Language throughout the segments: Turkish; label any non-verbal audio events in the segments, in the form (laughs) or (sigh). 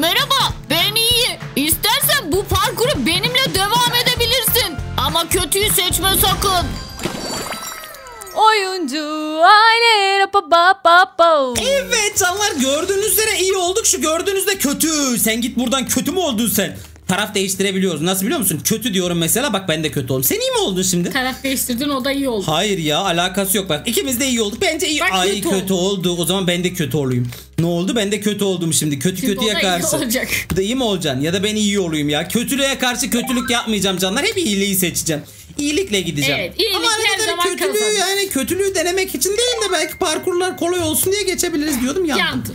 Merhaba ben iyi. İstersen bu parkuru benimle devam edebilirsin. Ama kötüyü seçme sakın. Oyuncu aile pa pa pa pa. Evet canlar gördüğünüz üzere iyi olduk şu gördüğünüzde kötü. Sen git buradan kötü mü oldun sen? Taraf değiştirebiliyoruz. Nasıl biliyor musun? Kötü diyorum mesela bak ben de kötü oldum. Sen iyi mi oldun şimdi? Taraf değiştirdin o da iyi oldu. Hayır ya alakası yok bak ikimiz de iyi olduk. Bence iyi. Bak, Ay kötü kötü, oldu. O zaman ben de kötü olayım. Ne oldu? Ben de kötü oldum şimdi. Kötü Şimdi kötüye iyi karşı. olacak. Bu da iyi mi olacaksın? Ya da ben iyi olayım ya. Kötülüğe karşı kötülük yapmayacağım canlar. Hep iyiliği seçeceğim. İyilikle gideceğim. Evet, iyilik Ama her arada zaman kötülüğü kazanır. yani kötülüğü denemek için değil de belki parkurlar kolay olsun diye geçebiliriz diyordum yandım. Yandı.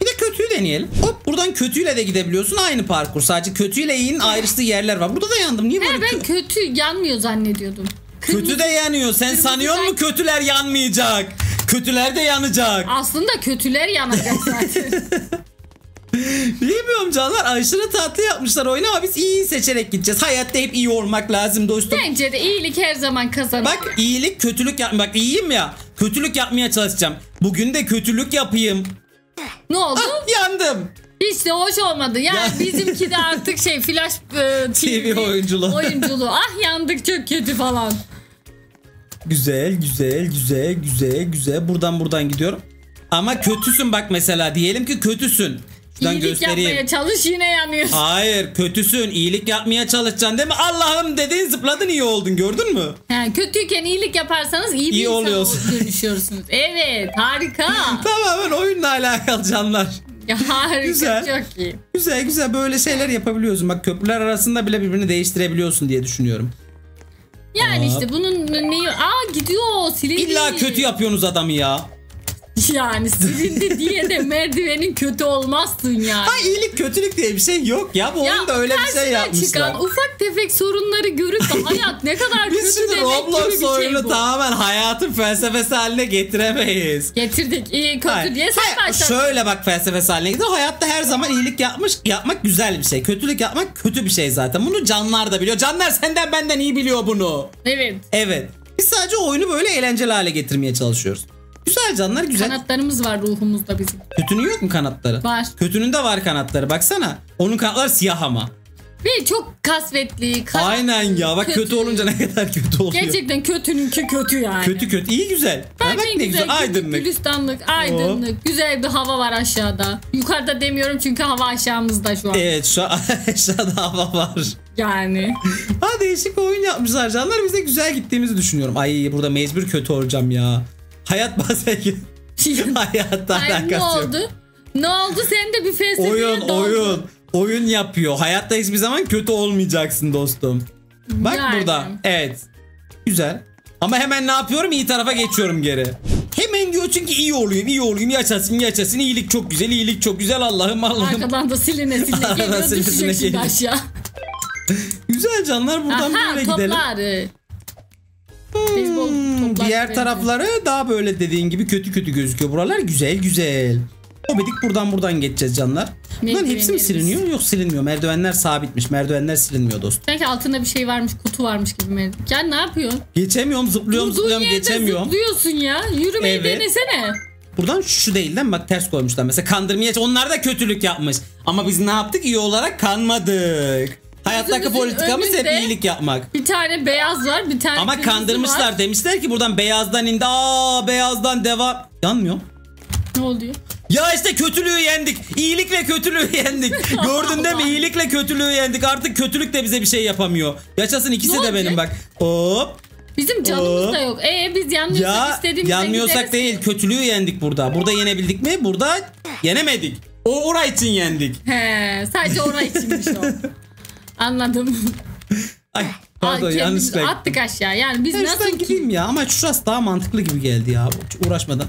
Bir de kötüyü deneyelim. Hop buradan kötüyle de gidebiliyorsun. Aynı parkur. Sadece kötüyle iyinin ayrıştığı yerler var. Burada da yandım. Niye böyle? He, ben kö- kötü yanmıyor zannediyordum. kötü de yanıyor. Sen sanıyor musun kötüler yanmayacak? Kötüler de yanacak. Aslında kötüler yanacak zaten. (laughs) Bilmiyorum canlar aşırı tatlı yapmışlar oyunu ama biz iyi seçerek gideceğiz. Hayatta hep iyi olmak lazım dostum. Bence de iyilik her zaman kazanır. Bak iyilik kötülük yap bak iyiyim ya. Kötülük yapmaya çalışacağım. Bugün de kötülük yapayım. ne oldu? Ah, yandım. Hiç de hoş olmadı. Yani Ya. bizimki de artık şey flash e, (laughs) TV oyunculuğu. oyunculuğu. Ah yandık çok kötü falan. Güzel güzel güzel güzel güzel. Buradan buradan gidiyorum. Ama kötüsün bak mesela diyelim ki kötüsün. Şuradan İyilik göstereyim. yapmaya çalış yine yanıyor. Hayır kötüsün iyilik yapmaya çalışacaksın değil mi? Allah'ım dedin zıpladın iyi oldun gördün mü? Ha, kötüyken iyilik yaparsanız iyi bir İyi insan oluyorsun. dönüşüyorsunuz. (laughs) Evet harika. (laughs) Tamamen oyunla alakalı canlar. Harika Güzel. çok iyi. Güzel güzel böyle şeyler yapabiliyorsun. Bak köprüler arasında bile birbirini değiştirebiliyorsun diye düşünüyorum. Yani Hop. işte bunun neyi? Aa gidiyor silindi. İlla kötü yapıyorsunuz adamı ya. Yani silindi diye de merdivenin kötü olmazsın yani. Ha iyilik kötülük diye bir şey yok ya. Bu oyunda öyle bir şey yapmışlar. çıkan ufak tefek sorunları görüp de hayat ne kadar kötü şimdi demek Roblox gibi bir oyunu şey bu. tamamen hayatın felsefesi haline getiremeyiz. Getirdik iyi kötü Hayır. diye sen Hayır, başladın. Şöyle bak felsefesi haline gidiyor. Hayatta her zaman iyilik yapmış yapmak güzel bir şey. Kötülük yapmak kötü bir şey zaten. Bunu canlar da biliyor. Canlar senden benden iyi biliyor bunu. Evet. Evet. Biz sadece oyunu böyle eğlenceli hale getirmeye çalışıyoruz. Güzel canlar güzel. Kanatlarımız var ruhumuzda bizim. Kötünün yok mu kanatları? Var. Kötünün de var kanatları baksana. Onun kanatları siyah ama. Ve çok kasvetli. kanat- Aynen ya bak kötü, kötü. olunca ne kadar kötü oluyor. Gerçekten kötününki kötü yani. Kötü kötü iyi güzel. Bence bak ne güzel, güzel, aydınlık. Gülistanlık, aydınlık. Güzel bir hava var aşağıda. Yukarıda demiyorum çünkü hava aşağımızda şu an. Evet şu an (laughs) aşağıda hava var. Yani. Ha değişik oyun yapmışlar canlar. Biz de güzel gittiğimizi düşünüyorum. Ay burada mecbur kötü olacağım ya. Hayat bazen (laughs) hayatta Ay, ne yok. oldu? Ne oldu? Sen de bir felsefeye Oyun daldın. oyun. Oyun yapıyor. Hayatta hiçbir zaman kötü olmayacaksın dostum. Bak Yani. burada. Evet. Güzel. Ama hemen ne yapıyorum? İyi tarafa geçiyorum geri. Hemen diyor çünkü iyi olayım, iyi olayım, yaşasın, yaşasın. İyilik çok güzel, iyilik çok güzel. Allah'ım Allah'ım. Arkadan da siline siline (laughs) geliyor düşecek şimdi aşağı. Güzel canlar buradan Aha böyle gidelim. toplar. Beyzbol Hmm, diğer tarafları daha böyle dediğin gibi kötü kötü gözüküyor. Buralar güzel güzel. Obedik buradan buradan geçeceğiz canlar. Bunların hepsi mi siliniyor? Yok silinmiyor. Merdivenler sabitmiş. Merdivenler silinmiyor dostum. Sanki altında bir şey varmış, kutu varmış gibi. mi? Ya ne yapıyorsun? Geçemiyorum zıplıyorum Durduğun zıplıyorum geçemiyorum. zıplıyorsun ya. Yürümeyi Evet. denesene. Buradan şu değil mi? Bak ters koymuşlar. Mesela kandırmaya onlar da kötülük yapmış. Ama biz ne yaptık? İyi olarak kanmadık. Hayattaki politikamız hep iyilik yapmak. Bir tane beyaz var, bir tane Ama kandırmışlar var. demişler ki buradan beyazdan indi. Aa beyazdan devam. Yanmıyor. Ne oluyor? Ya işte kötülüğü yendik. İyilikle kötülüğü (laughs) yendik. Gördün değil mi? (laughs) İyilikle kötülüğü yendik. Artık kötülük de bize bir şey yapamıyor. Yaşasın ikisi Ne de benim olacak? bak. Hop. Bizim canımız Hop. da yok. E biz yanmıyorsak Ya istediğimizde yanmıyorsak gideriz. değil. Kötülüğü yendik burada. Burada yenebildik mi? Burada yenemedik. O oraya için yendik. He, sadece orası (laughs) içinmiş o. Anladım. Ay pardon kendimizi yanlışlıkla. attık aşağı. Yani biz Ben nasıl şuradan ki gideyim ya ama şurası daha mantıklı gibi geldi ya. Hiç uğraşmadan.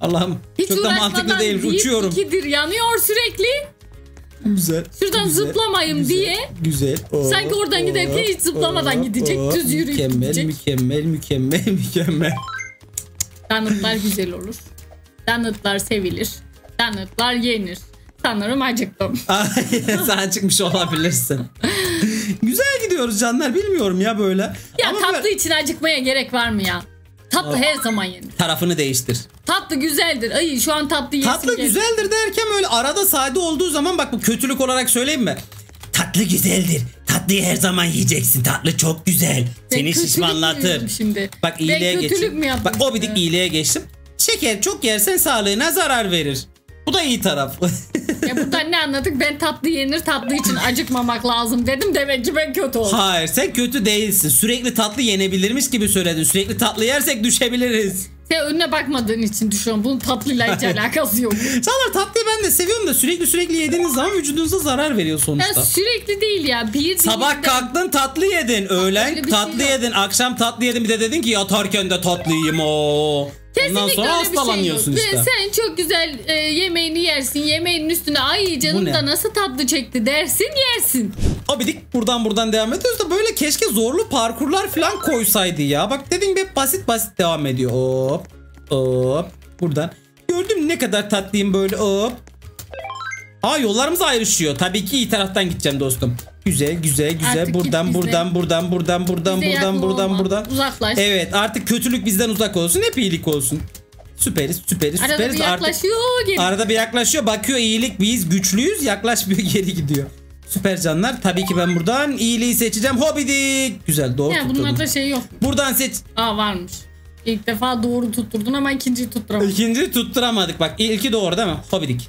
Allah'ım hiç çok da mantıklı değil. Uçuyorum. ikidir yanıyor sürekli. Güzel. Şuradan güzel, zıplamayayım güzel, diye. Güzel. Oo, Sanki oradan giderken hiç zıplamadan gidecek, düz yürüyüp mükemmel, gidecek. Mükemmel, mükemmel, (laughs) mükemmel. Danıtlar güzel olur. Danıtlar sevilir. Danıtlar yenir. Sanırım acıktım. (laughs) Sen çıkmış olabilirsin. (laughs) Güzel gidiyoruz canlar bilmiyorum ya böyle. Ya Ama tatlı böyle- için acıkmaya gerek var mı ya? Tatlı her zaman yenir. Tarafını değiştir. Tatlı güzeldir. Ay şu an tatlı yesim Tatlı geldi. güzeldir derken böyle arada sade olduğu zaman bak bu kötülük olarak söyleyeyim mi? Tatlı güzeldir. Tatlıyı her zaman yiyeceksin. Tatlı çok güzel. Ben Seni şişmanlatır. şimdi. Bak Ben iyiliğe kötülük geçtim. mü yaptım Bak o şimdi? iyiliğe geçtim. Şeker çok yersen sağlığına zarar verir. Bu da iyi taraf. (laughs) Ya buradan ne anladık? Ben tatlı yenir tatlı için acıkmamak lazım dedim. Demek ki ben kötü oldum. Hayır sen kötü değilsin. Sürekli tatlı yenebilirmiş gibi söyledin. Sürekli tatlı yersek düşebiliriz. Sen önüne bakmadığın için düşüyorum. Bunun tatlıyla hiç alakası yok. (laughs) Canlar tatlıyı ben de seviyorum da sürekli sürekli yediğiniz zaman vücudunuza zarar veriyor Ya sonuçta. sürekli değil ya. Bir Sabah dilimden- kalktın tatlı yedin. Öğlen bir tatlı şey yok. yedin. Akşam tatlı yedin. Bir de dedin ki yatarken de tatlı yiyeyim o. Kesinlikle Ondan sonra öyle bir şey yok. hastalanıyorsun Ve işte. Sen çok güzel e, yemeğini yersin. Yemeğinin üstüne ay canım ne? da nasıl tatlı çekti dersin yersin. Abidik buradan buradan devam ediyoruz da böyle keşke zorlu parkurlar falan koysaydı ya. Bak dediğin gibi basit basit devam ediyor. Hop hop buradan. Gördün mü ne kadar tatlıyım böyle hop. Aa yollarımız ayrışıyor. Tabii ki iyi taraftan gideceğim dostum. Güzel güzel güzel Artık buradan git bizden. buradan buradan buradan buradan Bize buradan yakın buradan olma. buradan. Uzaklaş. Evet artık kötülük bizden uzak olsun hep iyilik olsun. Süperiz süperiz Arada süperiz bir artık. yaklaşıyor geri. Arada bir yaklaşıyor bakıyor iyilik biz güçlüyüz yaklaşmıyor (laughs) geri gidiyor. Süper canlar tabii ki ben buradan iyiliği seçeceğim hobidik. Güzel doğru Ya tutturdun. bunlarda şey yok. Buradan seç. Aa varmış. İlk defa doğru tutturdun ama ikinciyi tutturamadın. İkinci tutturamadık bak ilki doğru değil mi? Hobidik.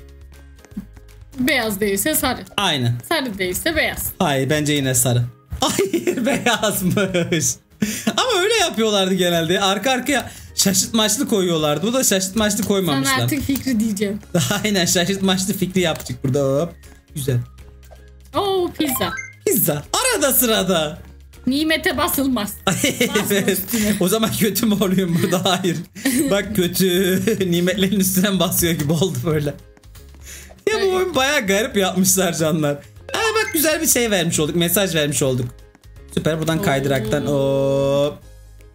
Beyaz değilse sarı. Aynen. Sarı değilse beyaz. Hayır bence yine sarı. (laughs) Hayır beyazmış. Ama öyle yapıyorlardı genelde. Arka arkaya şaşırtmaçlı koyuyorlardı. Bu da şaşırtmaçlı koymamışlar. artık fikri diyeceğim. (laughs) Aynen şaşırtmaçlı fikri yaptık burada hop. Güzel. Oo pizza. Pizza. Arada sırada. Nimete basılmaz. (laughs) evet. O zaman kötü mü oluyorum burada? Hayır. Bak kötü. Nimetlerin üstüne basıyor gibi oldu böyle. Baya garip yapmışlar canlar. Ha bak güzel bir şey vermiş olduk. Mesaj vermiş olduk. Süper buradan kaydıraktan. Hop.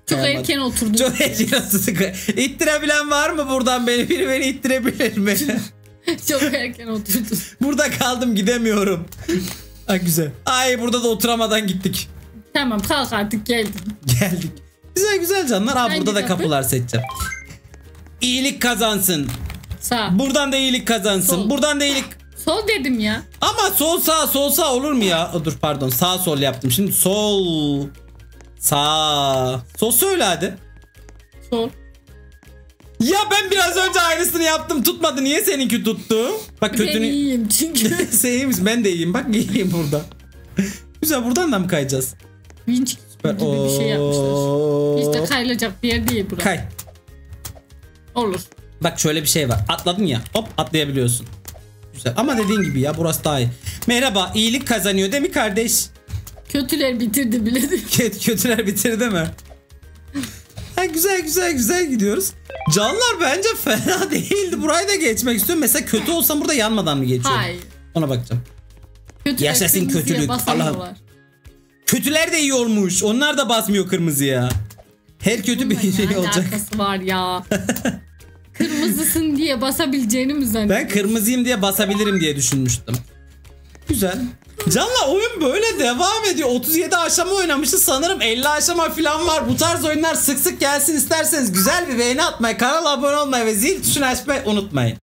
Çok Kayamadım. erken oturdun. Çok erken oturduk. İttirebilen var mı buradan beni? Biri beni ittirebilir mi? (laughs) Çok erken oturdun. burada kaldım gidemiyorum. Ha güzel. Ay burada da oturamadan gittik. Tamam kalk artık geldim. Geldik. Güzel güzel canlar. Aa burada da kapı? kapılar seçeceğim. İyilik kazansın. Sağ. Buradan da iyilik kazansın. Sol. Buradan da iyilik. Sol dedim ya. Ama sol sağ sol sağ olur mu ya? O, dur pardon sağ sol yaptım. Şimdi sol sağ. Sol söyle hadi. Sol. Ya ben biraz önce aynısını yaptım. Tutmadı. Niye seninki tuttu? Bak Ben kötünü. iyiyim çünkü. (laughs) Sen? Ben de iyiyim. Bak iyiyim burada. Güzel buradan da mı kayacağız? Vinç gibi bir şey yapmışlar. Hiç de kayılacak bir yer değil burası. Kay. Olur. Bak şöyle bir şey var. Atladın ya. Hop atlayabiliyorsun. Güzel. Ama dediğin gibi ya burası daha iyi. Merhaba. iyilik kazanıyor değil mi kardeş? Kötüler bitirdi bile. Kötü, kötüler bitirdi mi? Ha, güzel güzel güzel gidiyoruz. Canlar bence fena (laughs) değildi. Burayı da geçmek istiyorum. Mesela kötü olsam burada yanmadan mı geçiyorum? Hayır. Ona bakacağım. Kötüler Yaşasın kötülük. basamıyorlar. Kötüler de iyi olmuş. Onlar da basmıyor kırmızıya. Her kötü bir Bununla şey olacak. var ya. (laughs) Kırmızısın diye basabileceğini mi Ben zannediyorsun? kırmızıyım diye basabilirim diye düşünmüştüm. Güzel. Canla oyun böyle devam ediyor. 37 aşama oynamışız. Sanırım 50 aşama falan var. Bu tarz oyunlar sık sık gelsin isterseniz güzel bir beğeni atmayı, kanala abone olmayı ve zil tuşunu açmayı unutmayın.